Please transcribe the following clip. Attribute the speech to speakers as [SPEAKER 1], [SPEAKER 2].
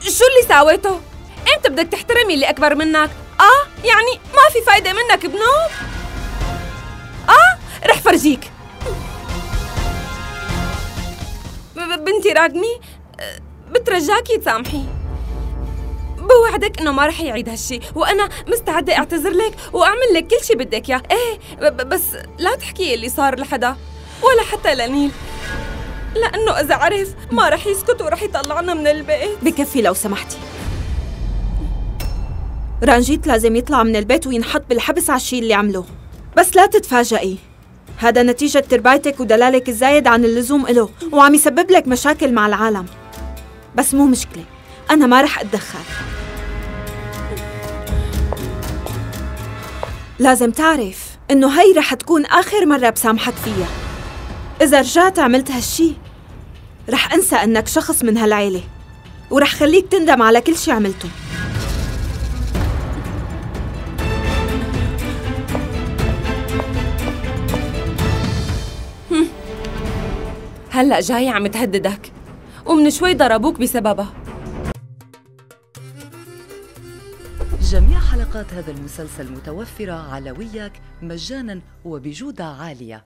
[SPEAKER 1] شو اللي ساويته؟ إمتى بدك تحترمي اللي أكبر منك؟ آه يعني ما في فايدة منك بنوب؟ آه رح فرجيك بنتي أه، بترجاكي تسامحي بوعدك إنه ما رح يعيد هالشي وأنا مستعدة أعتذر لك وأعمل لك كل شي بدك إياه إيه بس لا تحكي اللي صار لحدا ولا حتى لنيل لأنه إذا عرف ما رح يسكت ورح يطلعنا من البيت.
[SPEAKER 2] بكفي لو سمحتي. رانجيت لازم يطلع من البيت وينحط بالحبس على الشي اللي عمله. بس لا تتفاجئي. هذا نتيجة تربايتك ودلالك الزايد عن اللزوم إله وعم يسبب لك مشاكل مع العالم. بس مو مشكلة أنا ما رح أتدخل. لازم تعرف إنه هي رح تكون آخر مرة بسامحك فيها. إذا رجعت عملت هالشي رح أنسى إنك شخص من هالعيلة ورح خليك تندم على كل شي عملته.
[SPEAKER 1] هلأ جاي عم تهددك ومن شوي ضربوك بسببها
[SPEAKER 3] جميع حلقات هذا المسلسل متوفرة على وياك مجانا وبجودة عالية.